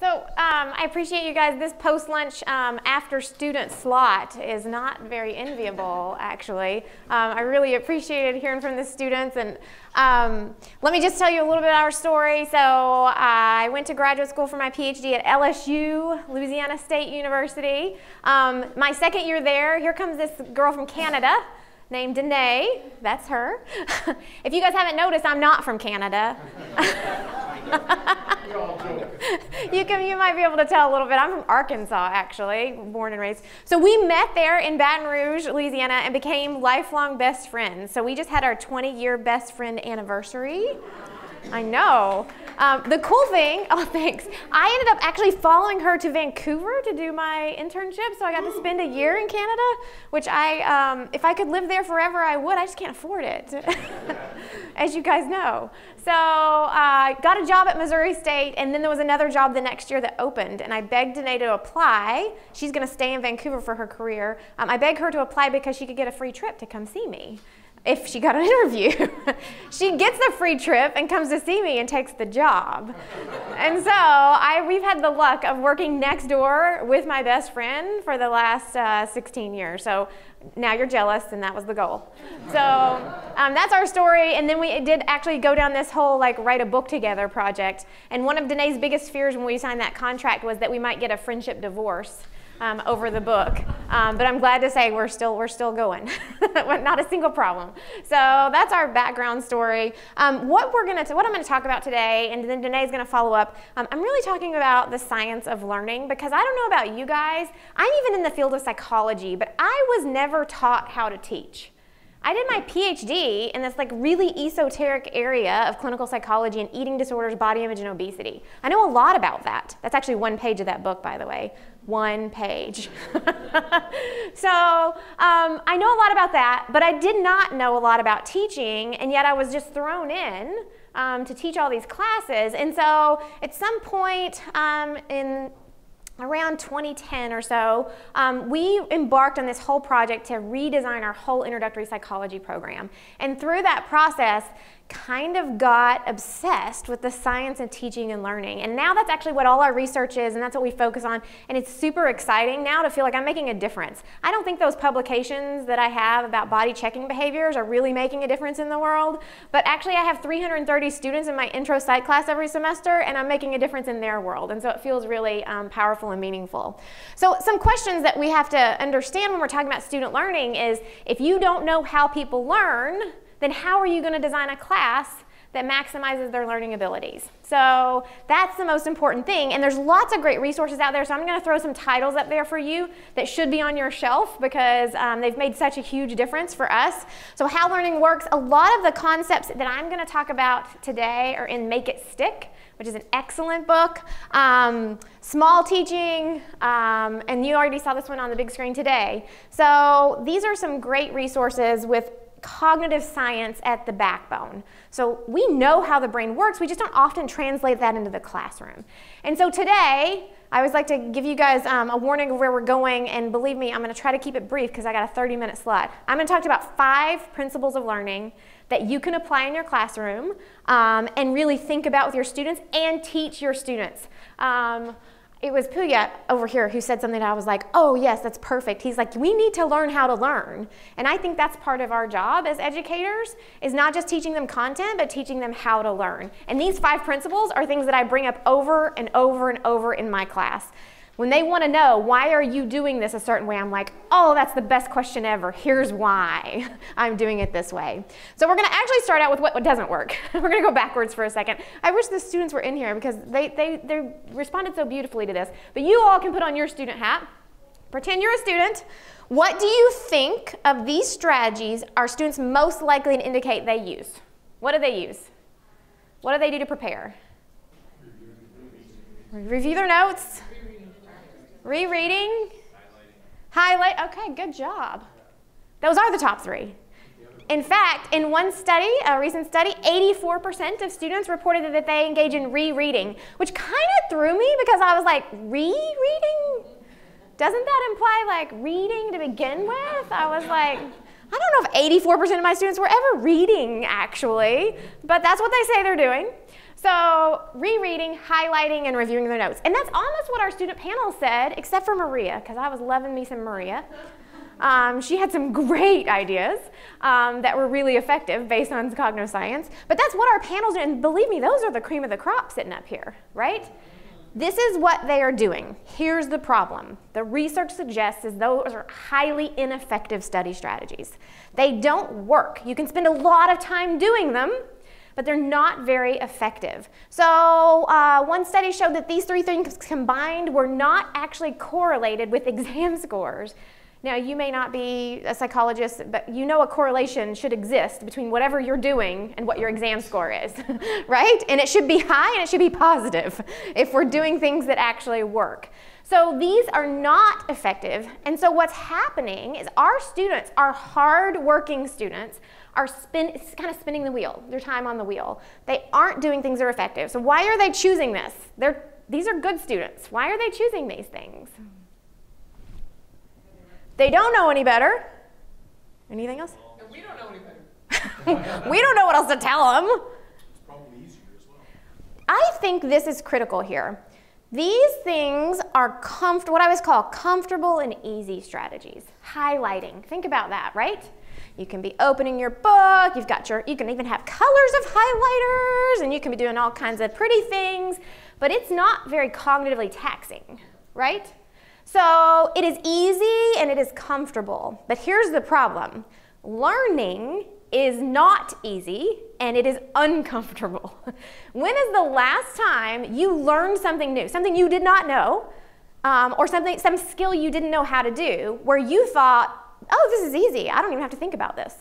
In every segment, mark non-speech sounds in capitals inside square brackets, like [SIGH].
So um, I appreciate you guys. This post-lunch um, after-student slot is not very enviable, [LAUGHS] actually. Um, I really appreciated hearing from the students. And um, let me just tell you a little bit of our story. So I went to graduate school for my PhD at LSU, Louisiana State University. Um, my second year there, here comes this girl from Canada named Danae. That's her. [LAUGHS] if you guys haven't noticed, I'm not from Canada. [LAUGHS] [LAUGHS] you can you might be able to tell a little bit. I'm from Arkansas, actually, born and raised. So we met there in Baton Rouge, Louisiana, and became lifelong best friends. So we just had our 20-year best friend anniversary. I know. Um, the cool thing, [LAUGHS] oh thanks, I ended up actually following her to Vancouver to do my internship, so I got to spend a year in Canada, which I, um, if I could live there forever, I would. I just can't afford it, [LAUGHS] as you guys know. So I uh, got a job at Missouri State, and then there was another job the next year that opened, and I begged Danae to apply. She's going to stay in Vancouver for her career. Um, I begged her to apply because she could get a free trip to come see me if she got an [LAUGHS] interview. she gets the free trip and comes to see me and takes the job. and so I, we've had the luck of working next door with my best friend for the last uh, 16 years. So now you're jealous, and that was the goal. So um, that's our story. And then we did actually go down this whole like write a book together project. And one of Danae's biggest fears when we signed that contract was that we might get a friendship divorce um, over the book. Um, but I'm glad to say we're still, we're still going. [LAUGHS] Not a single problem. So that's our background story. Um, what, we're gonna what I'm going to talk about today, and then Danae's going to follow up, um, I'm really talking about the science of learning because I don't know about you guys. I'm even in the field of psychology, but I was never taught how to teach. I did my PhD in this like really esoteric area of clinical psychology and eating disorders, body image, and obesity. I know a lot about that. That's actually one page of that book, by the way one page. [LAUGHS] so um, I know a lot about that, but I did not know a lot about teaching, and yet I was just thrown in um, to teach all these classes. And so at some point um, in around 2010 or so, um, we embarked on this whole project to redesign our whole introductory psychology program. And through that process, kind of got obsessed with the science of teaching and learning. And now that's actually what all our research is, and that's what we focus on. And it's super exciting now to feel like I'm making a difference. I don't think those publications that I have about body checking behaviors are really making a difference in the world, but actually I have 330 students in my intro psych class every semester, and I'm making a difference in their world. And so it feels really um, powerful and meaningful. So some questions that we have to understand when we're talking about student learning is if you don't know how people learn, then how are you going to design a class that maximizes their learning abilities. So that's the most important thing. And there's lots of great resources out there. So I'm going to throw some titles up there for you that should be on your shelf because um, they've made such a huge difference for us. So How Learning Works, a lot of the concepts that I'm going to talk about today are in Make It Stick which is an excellent book. Um, small teaching, um, and you already saw this one on the big screen today. So these are some great resources with cognitive science at the backbone. So we know how the brain works, we just don't often translate that into the classroom. And so today, I always like to give you guys um, a warning of where we're going, and believe me, I'm going to try to keep it brief because I got a 30 minute slot. I'm going to talk about five principles of learning that you can apply in your classroom um, and really think about with your students and teach your students. Um, it was Puya over here who said something that I was like, oh, yes, that's perfect. He's like, we need to learn how to learn. And I think that's part of our job as educators is not just teaching them content, but teaching them how to learn. And these five principles are things that I bring up over and over and over in my class. When they want to know, why are you doing this a certain way? I'm like, oh, that's the best question ever. Here's why [LAUGHS] I'm doing it this way. So we're going to actually start out with what doesn't work. [LAUGHS] we're going to go backwards for a second. I wish the students were in here because they, they, they responded so beautifully to this. But you all can put on your student hat. Pretend you're a student. What do you think of these strategies are students most likely to indicate they use? What do they use? What do they do to prepare? Review their notes. Rereading? Highlight. Okay, good job. Those are the top three. In fact, in one study, a recent study, 84% of students reported that they engage in rereading, which kind of threw me because I was like, rereading? Doesn't that imply like reading to begin with? I was like, I don't know if 84% of my students were ever reading actually, but that's what they say they're doing. So rereading, highlighting, and reviewing their notes. And that's almost what our student panel said, except for Maria, because I was loving me some Maria. Um, she had some great ideas um, that were really effective based on cognitive science. But that's what our panels do. And believe me, those are the cream of the crop sitting up here, right? This is what they are doing. Here's the problem. The research suggests is those are highly ineffective study strategies. They don't work. You can spend a lot of time doing them, but they're not very effective. So uh, one study showed that these three things combined were not actually correlated with [LAUGHS] exam scores. Now, you may not be a psychologist, but you know a correlation should exist between whatever you're doing and what your exam score is, [LAUGHS] right? And it should be high and it should be positive if we're doing things that actually work. So these are not effective. And so what's happening is our students, our hard-working students, are spin, kind of spinning the wheel, their time on the wheel. They aren't doing things that are effective. So why are they choosing this? They're, these are good students. Why are they choosing these things? They don't know any better. Anything else? And we don't know any better. [LAUGHS] we don't know what else to tell them. It's probably easier as well. I think this is critical here. These things are what I always call comfortable and easy strategies. Highlighting. Think about that, right? You can be opening your book, you've got your you can even have colors of highlighters and you can be doing all kinds of pretty things, but it's not very cognitively taxing, right? So it is easy and it is comfortable. But here's the problem learning is not easy and it is uncomfortable. [LAUGHS] when is the last time you learned something new, something you did not know, um, or something, some skill you didn't know how to do, where you thought, oh, this is easy, I don't even have to think about this?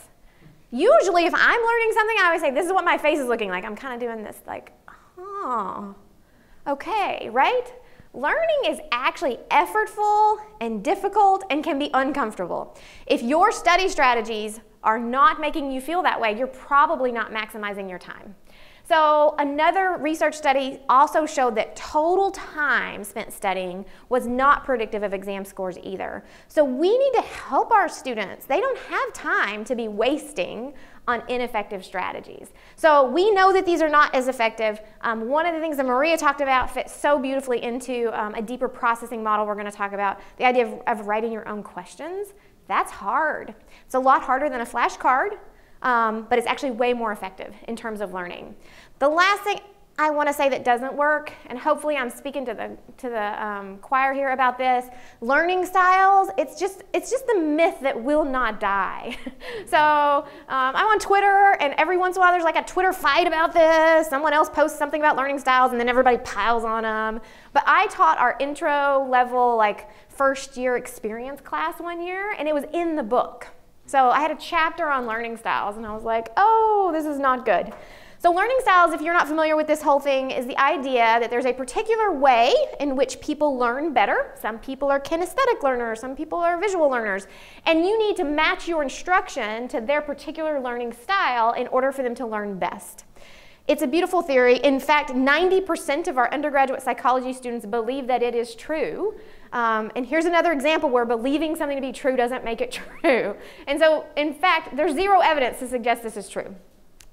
Usually, if I'm learning something, I always say, this is what my face is looking like. I'm kind of doing this, like, oh, okay, right? Learning is actually effortful and difficult and can be uncomfortable. If your study strategies are not making you feel that way, you're probably not maximizing your time. So another research study also showed that total time spent studying was not predictive of exam scores either. So we need to help our students. They don't have time to be wasting on ineffective strategies. So we know that these are not as effective. Um, one of the things that Maria talked about fits so beautifully into um, a deeper processing model we're going to talk about, the idea of, of, writing your own questions. That's hard. It's a lot harder than a flashcard, um, but it's actually way more effective in terms of learning. The last thing I want to say that doesn't work, and hopefully I'm speaking to the to the um, choir here about this. Learning styles, it's just it's just the myth that will not die. [LAUGHS] so um, I'm on Twitter, and every once in a while there's like a Twitter fight about this. Someone else posts something about learning styles, and then everybody piles on them. But I taught our intro level like first year experience class one year, and it was in the book. So I had a chapter on learning styles, and I was like, oh, this is not good. So learning styles, if you're not familiar with this whole thing, is the idea that there's a particular way in which people learn better. Some people are kinesthetic learners, some people are visual learners, and you need to match your instruction to their particular learning style in order for them to learn best. It's a beautiful theory. In fact, 90% of our undergraduate psychology students believe that it is true. Um, and here's another example where believing something to be true doesn't make it [LAUGHS] true. And so, in fact, there's zero evidence to suggest this is true.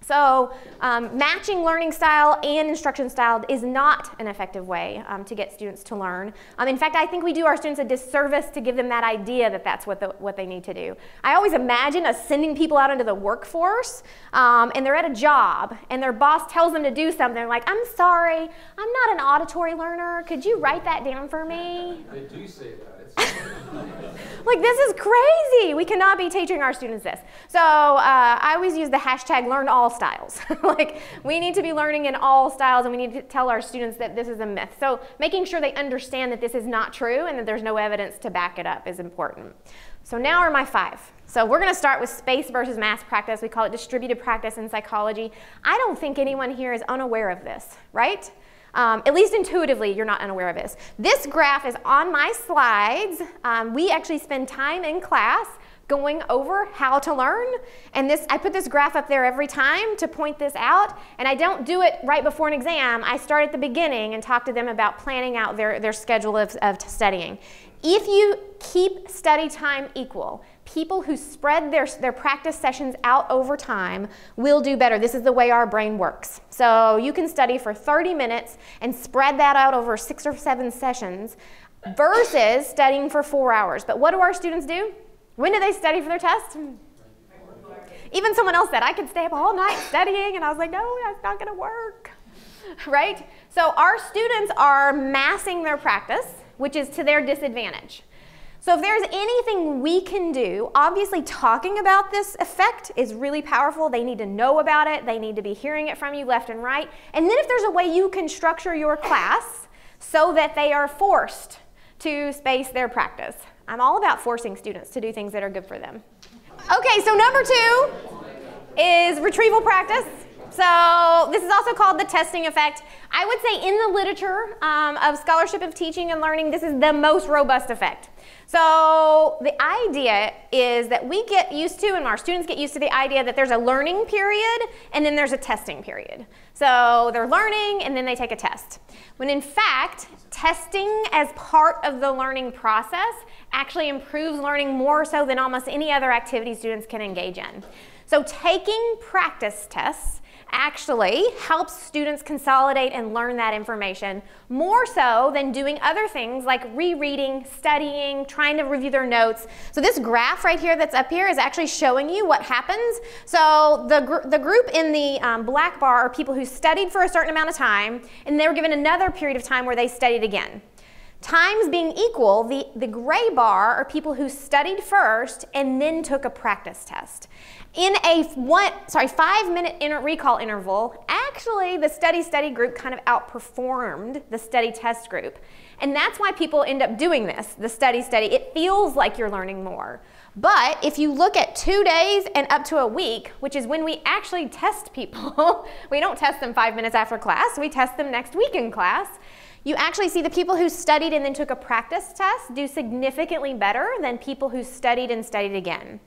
So um, matching learning style and instruction style is not an effective way um, to get students to learn. Um, in fact, I think we do our students a disservice to give them that idea that that's what, the, what they need to do. I always imagine us sending people out into the workforce um, and they're at a job and their boss tells them to do something like, I'm sorry, I'm not an auditory learner. Could you write that down for me? They do say that. [LAUGHS] like, this is crazy. We cannot be teaching our students this. So uh, I always use the hashtag learn all styles. [LAUGHS] like, we need to be learning in all styles and we need to tell our students that this is a myth. So making sure they understand that this is not true and that there's no evidence to back it up is important. So now are my five. So we're going to start with space versus mass practice. We call it distributed practice in psychology. I don't think anyone here is unaware of this, right? Um, at least intuitively, you're not unaware of this. This graph is on my slides. Um, we actually spend time in class going over how to learn. And this, I put this graph up there every time to point this out. And I don't do it right before an exam. I start at the beginning and talk to them about planning out their, their schedule of, of studying. If you keep study time equal, people who spread their, their practice sessions out over time will do better. This is the way our brain works. So you can study for 30 minutes and spread that out over six or seven sessions versus studying for four hours. But what do our students do? When do they study for their test? Even someone else said, I could stay up all night studying, and I was like, no, that's not going to work. [LAUGHS] Right? So our students are massing their practice, which is to their disadvantage. So if there's anything we can do, obviously talking about this effect is really powerful. They need to know about it. They need to be hearing it from you left and right. And then if there's a way you can structure your class so that they are forced to space their practice. I'm all about forcing students to do things that are good for them. Okay, so number two is retrieval practice. So this is also called the testing effect. I would say in the literature um, of scholarship of teaching and learning, this is the most robust effect. So the idea is that we get used to, and our students get used to the idea that there's a learning period and then there's a testing period. So they're learning and then they take a test. When in fact, testing as part of the learning process actually improves learning more so than almost any other activity students can engage in. So taking practice tests actually helps students consolidate and learn that information more so than doing other things like rereading, studying, trying to review their notes. So this graph right here that's up here is actually showing you what happens. So the, gr the group in the um, black bar are people who studied for a certain amount of time and they were given another period of time where they studied again. Times being equal, the, the gray bar are people who studied first and then took a practice test. In a one, sorry, five minute inter recall interval, actually the study study group kind of outperformed the study test group. And that's why people end up doing this, the study study. It feels like you're learning more. But if you look at two days and up to a week, which is when we actually test people, [LAUGHS] we don't test them five minutes after class, we test them next week in class you actually see the people who studied and then took a practice test do significantly better than people who studied and studied again.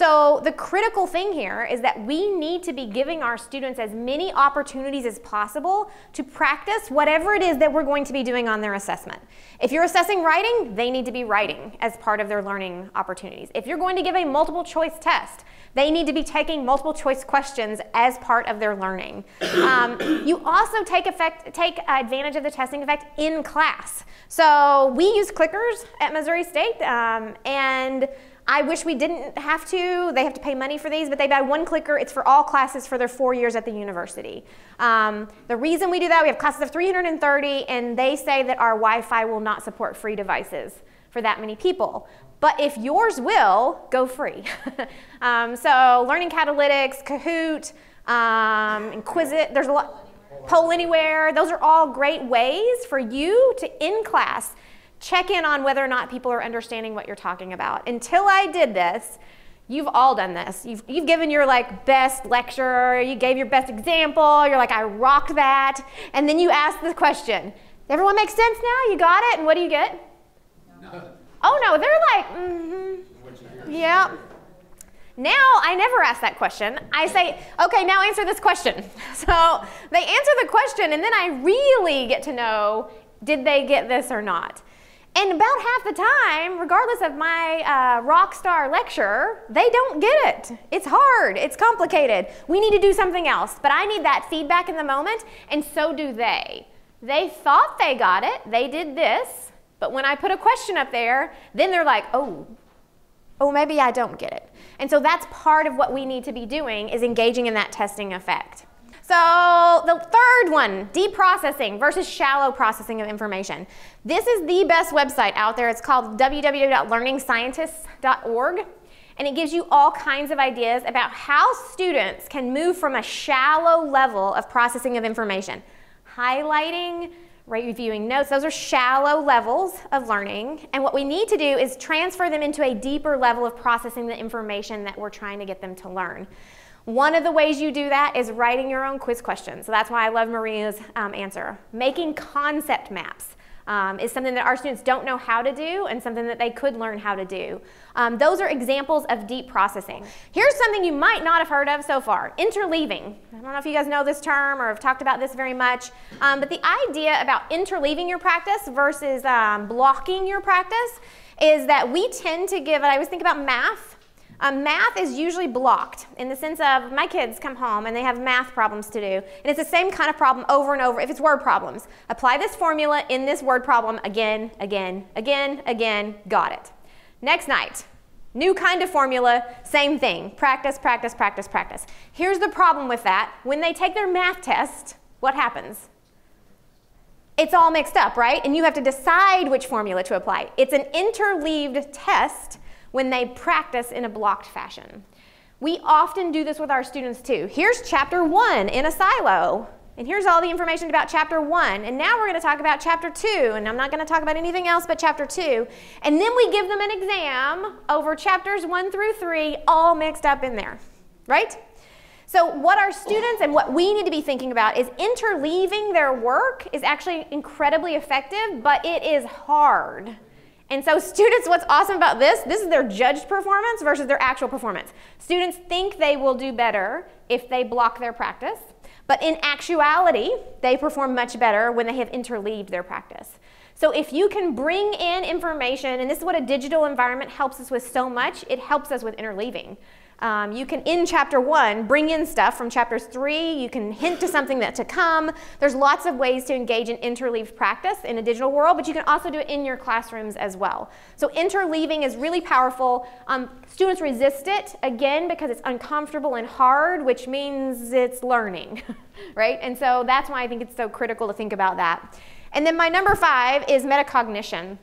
So the critical thing here is that we need to be giving our students as many opportunities as possible to practice whatever it is that we're going to be doing on their assessment. If you're assessing writing, they need to be writing as part of their learning opportunities. If you're going to give a multiple choice test, they need to be taking multiple choice questions as part of their learning. [COUGHS] Um, you also take, effect, take advantage of the testing effect in class. So we use clickers at Missouri State, um, and I wish we didn't have to. They have to pay money for these, but they buy one clicker. It's for all classes for their four years at the university. Um, the reason we do that, we have classes of 330, and they say that our Wi-Fi will not support free devices for that many people. But if yours will, go free. [LAUGHS] um, so Learning Catalytics, Kahoot, um, Inquizit, there's a lot, Poll Anywhere, those are all great ways for you to, in class, check in on whether or not people are understanding what you're talking about. Until I did this, you've all done this. You've, you've given your like best lecture, you gave your best example, you're like, I rocked that. And then you ask the question, everyone make sense now? You got it? And what do you get? Oh no, they're like, mm-hmm. Yeah. Now I never ask that question. I say, okay, now answer this question. [LAUGHS] So they answer the question, and then I really get to know did they get this or not. And about half the time, regardless of my uh, rock star lecture, they don't get it. It's hard, it's complicated. We need to do something else. But I need that feedback in the moment, and so do they. They thought they got it, they did this, but when I put a question up there, then they're like, oh, oh, maybe I don't get it. And so that's part of what we need to be doing is engaging in that testing effect. So the third one, deep processing versus shallow processing of information. This is the best website out there. It's called www.learningscientists.org. And it gives you all kinds of ideas about how students can move from a shallow level of processing of information. Highlighting, reviewing notes. Those are shallow levels of learning. And what we need to do is transfer them into a deeper level of processing the information that we're trying to get them to learn. One of the ways you do that is writing your own quiz questions. So that's why I love Maria's um, answer. Making concept maps um, is something that our students don't know how to do and something that they could learn how to do. Um, those are examples of deep processing. Here's something you might not have heard of so far, interleaving. I don't know if you guys know this term or have talked about this very much, um, but the idea about interleaving your practice versus um, blocking your practice is that we tend to give, I always think about math, Um, math is usually blocked in the sense of my kids come home and they have math problems to do, and it's the same kind of problem over and over if it's word problems. Apply this formula in this word problem again, again, again, again, got it. Next night, new kind of formula, same thing. Practice, practice, practice, practice. Here's the problem with that. When they take their math test, what happens? It's all mixed up, right? And you have to decide which formula to apply. It's an interleaved test when they practice in a blocked fashion. We often do this with our students too. Here's chapter one in a silo. And here's all the information about chapter one. And now we're going to talk about chapter two. And I'm not going to talk about anything else but chapter two. And then we give them an exam over chapters one through three, all mixed up in there, right? So, what our students and what we need to be thinking about is interleaving their work is actually incredibly effective, but it is hard. And so students, what's awesome about this, this is their judged performance versus their actual performance. Students think they will do better if they block their practice, but in actuality, they perform much better when they have interleaved their practice. So if you can bring in information, and this is what a digital environment helps us with so much, it helps us with interleaving. Um, you can, in chapter one, bring in stuff from chapters three. You can hint to something that to come. There's lots of ways to engage in interleaved practice in a digital world, but you can also do it in your classrooms as well. So interleaving is really powerful. Um, students resist it, again, because it's uncomfortable and hard, which means it's learning, [LAUGHS] right? And so that's why I think it's so critical to think about that. And then my number five is metacognition.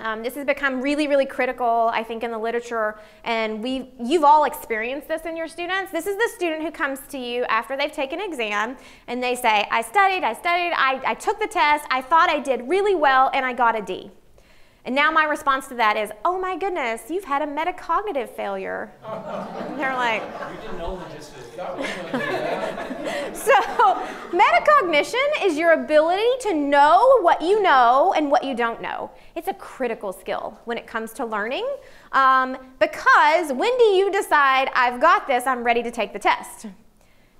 Um, this has become really, really critical, I think, in the literature, and we you've all experienced this in your students. This is the student who comes to you after they've taken an exam, and they say, I studied, I studied, I, I took the test, I thought I did really well, and I got a D. And now my response to that is, oh my goodness, you've had a metacognitive failure. and [LAUGHS] they're like, You didn't know logistics. [LAUGHS] so metacognition is your ability to know what you know and what you don't know. It's a critical skill when it comes to learning um, because when do you decide, I've got this, I'm ready to take the test?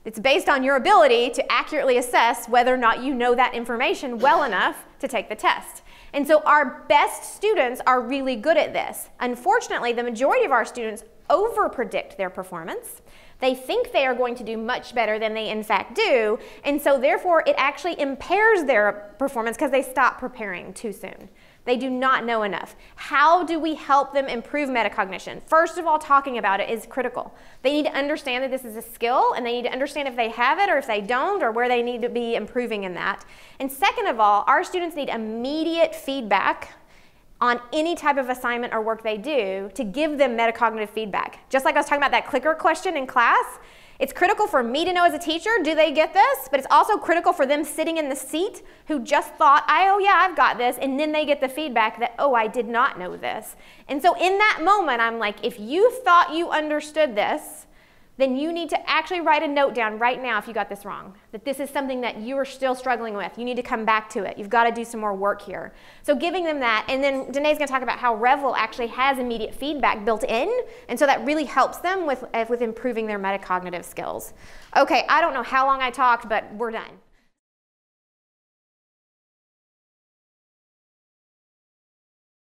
It's based on your ability to accurately assess whether or not you know that information well enough to take the test. And so our best students are really good at this. Unfortunately, the majority of our students overpredict their performance. They think they are going to do much better than they in fact do, and so therefore it actually impairs their performance because they stop preparing too soon. They do not know enough. How do we help them improve metacognition? First of all, talking about it is critical. They need to understand that this is a skill and they need to understand if they have it or if they don't or where they need to be improving in that. And second of all, our students need immediate feedback on any type of assignment or work they do to give them metacognitive feedback. Just like I was talking about that clicker question in class, it's critical for me to know as a teacher, do they get this? But it's also critical for them sitting in the seat who just thought, oh yeah, I've got this, and then they get the feedback that, oh, I did not know this. And so in that moment, I'm like, if you thought you understood this, then you need to actually write a note down right now if you got this wrong. That this is something that you are still struggling with. You need to come back to it. You've got to do some more work here. So giving them that, and then Danae's going to talk about how Revel actually has immediate feedback built in, and so that really helps them with, with improving their metacognitive skills. Okay, I don't know how long I talked, but we're done.